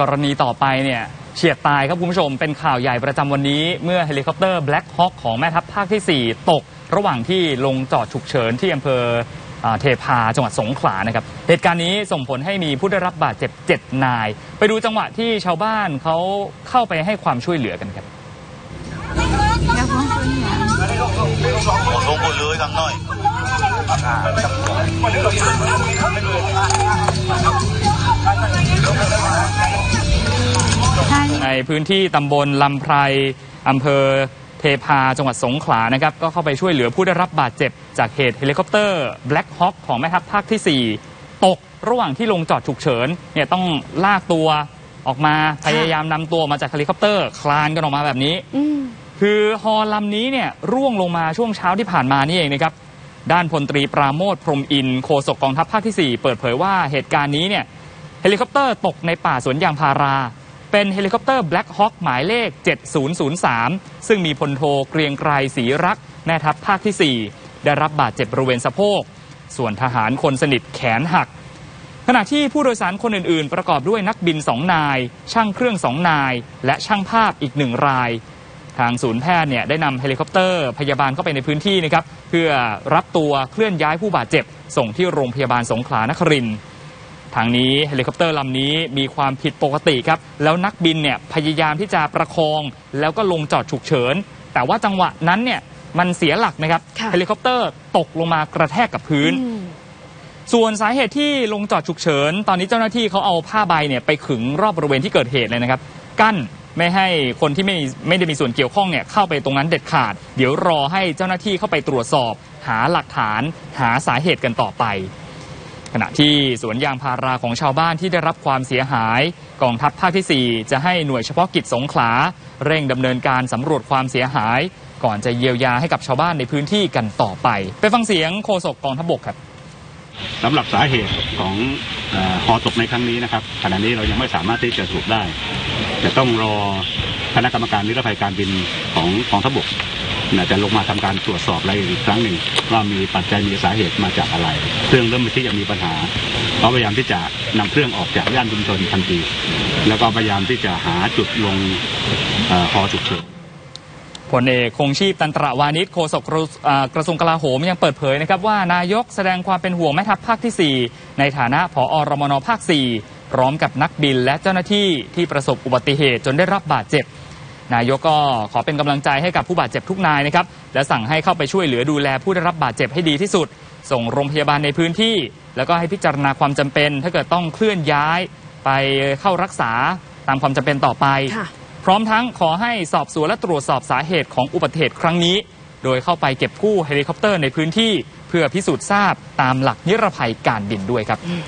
กรณีต่อไปเนี่ยเฉียดตายครับคุณผู้ชม เป็นข่าวใหญ่ประจำวันนี้เมื่อเฮลิคอปเตอร์ Black Hawk ของแม่ทัพภาคที่ 4 ตก ระหว่างที่ลงจอดฉุกเฉินที่อำเภออ่าเทพาจังหวัดสงขลานะครับเหตุการณ์นี้ส่งผลให้มีผู้ได้รับบาดเจ็บ 7 นาย ไปดูจังหวะที่ชาวบ้านเขาเข้าไปให้ความช่วยเหลือกันครับ ลงหมดเลยทำหน่อย พื้นที่ตำบลลำไพรอำเภอเทพาจังหวัดสงขลานะครับก็เข้าไปช่วยเหลือผู้ได้รับบาดเจ็บ จากเหตุเฮลิคอปเตอร์ Black Hawk ของแม่ทัพภาคที่ 4 ตกระหว่างที่ลงจอดฉุกเฉินเนี่ยต้องลากตัวออกมาพยายามนำตัวมาจากเฮลิคอปเตอร์ คลานกันออกมาแบบนี้อืมคือฮอลำนี้เนี่ยร่วงลงมาช่วงเช้าที่ผ่านมานี่เองนะครับด้านพลตรีปราโมทพรหมอินทร์โฆษกกองทัพภาคที่ 4 เปิดเผยว่าเหตุการณ์นี้เนี่ยเฮลิคอปเตอร์ตกในป่าสวนยางพารา เป็นเฮลิคอปเตอร์ Black Hawk หมายเลข 7003 ซึ่งมีพลโทเกรียงไกรศรีรักแม่ทัพภาคที่ 4 ได้รับบาดเจ็บบริเวณสะโพก ส่วนทหารคนสนิทแขนหัก ขณะที่ผู้โดยสารคนอื่นๆ ประกอบด้วยนักบิน2นาย ช่างเครื่อง2นาย และช่างภาพอีกหนึ่งราย ทางศูนย์แพทย์เนี่ยได้นำเฮลิคอปเตอร์ พยาบาลเข้าไปในพื้นที่นะครับเพื่อรับตัวเคลื่อนย้ายผู้บาดเจ็บ ส่งที่โรงพยาบาลสงขลานครินทร์ ทางนี้เฮลิคอปเตอร์ลำนี้มีความผิดปกติครับ แล้วนักบินเนี่ยพยายามที่จะประคอง แล้วก็ลงจอดฉุกเฉิน แต่ว่าจังหวะนั้นเนี่ยมันเสียหลักนะครับค่ะเฮลิคอปเตอร์ตกลงมากระแทกกับพื้นอืมส่วนสาเหตุที่ลงจอดฉุกเฉิน ตอนนี้เจ้าหน้าที่เขาเอาผ้าใบเนี่ยไปขึงรอบบริเวณที่เกิดเหตุเลยนะครับ กั้นไม่ให้คนที่ไม่มีไม่ได้มีส่วนเกี่ยวข้องเนี่ยเข้าไปตรงนั้นเด็ดขาด เดี๋ยวรอให้เจ้าหน้าที่เข้าไปตรวจสอบ หาหลักฐาน หาสาเหตุกันต่อไป ขณะที่สวนยางพาราของชาวบ้านที่ได้รับความเสียหาย กองทัพภาคที่ 4 จะให้หน่วยเฉพาะกิจสงขลาเร่งดำเนินการสำรวจความเสียหาย ก่อนจะเยียวยาให้กับชาวบ้านในพื้นที่กันต่อไป ไปฟังเสียงโฆษกกองทัพบกครับสำหรับสาเหตุของเออตกในครั้งนี้นะครับขณะนี้เรายังไม่สามารถที่จะสรุปได้ จะต้องรอคณะกรรมการนิรภัยการบินของกองทัพบก จะลงมาทำการตรวจสอบรายละเอียดอีกครั้งหนึ่งว่ามีปัจจัยมีสาเหตุมาจากอะไร เครื่องเริ่มที่จะมีปัญหาเราพยายามที่จะนำเครื่องออกจากย่านชุมชนทันที แล้วก็พยายามที่จะหาจุดลงเอฉุกเฉินพลเอกคงชีพตันตระวานิชโฆษกกระอ่ากระทรวงกลาโหมยังเปิดเผยนะครับว่านายกแสดงความเป็นห่วงแม่ทัพภาคที่ 4 ในฐานะผอรมนภาค 4 พร้อมกับนักบินและเจ้าหน้าที่ที่ประสบอุบัติเหตุจนได้รับบาดเจ็บ นายกก็ขอเป็นกำลังใจให้กับผู้บาดเจ็บทุกนายนะครับ และสั่งให้เข้าไปช่วยเหลือดูแลผู้ได้รับบาดเจ็บให้ดีที่สุด ส่งโรงพยาบาลในพื้นที่ แล้วก็ให้พิจารณาความจำเป็น ถ้าเกิดต้องเคลื่อนย้ายไปเข้ารักษาตามความจำเป็นต่อไปค่ะพร้อมทั้งขอให้สอบสวนและตรวจสอบสาเหตุของอุบัติเหตุครั้งนี้ โดยเข้าไปเก็บกู้เฮลิคอปเตอร์ในพื้นที่ เพื่อพิสูจน์ทราบตามหลักนิรภัยการบินด้วยครับอืม